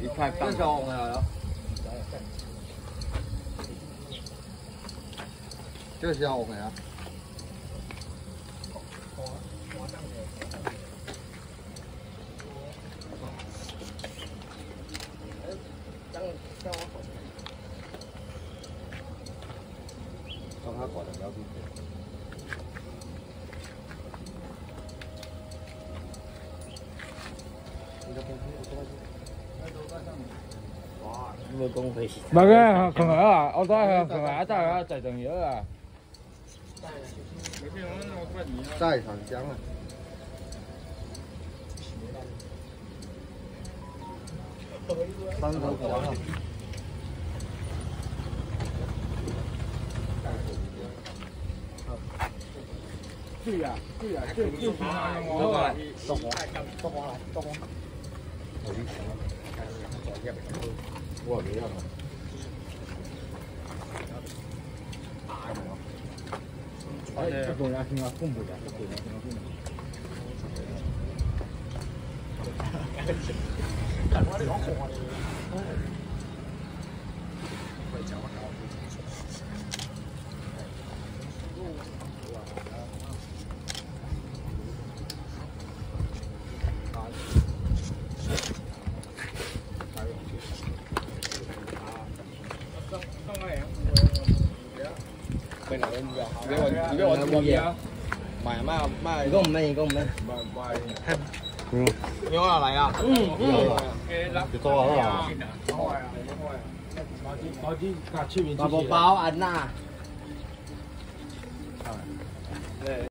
一一块，多少块呀？多少块呀？多少块？多少块？多少那个，刚才啊，我在刚才在啊，在上游啊，在长江啊。哈哈。过来，过来，过来，过来。我给呀，打一个。哎，这中间行啊，恐怖呀，中间行啊，恐怖。哈哈哈！老黄？bên này em vào cái bọn cái bọn tụi mình mày má mày có mày có mày mày nhớ là này à ừ cái to đó là bà bộ bao anh à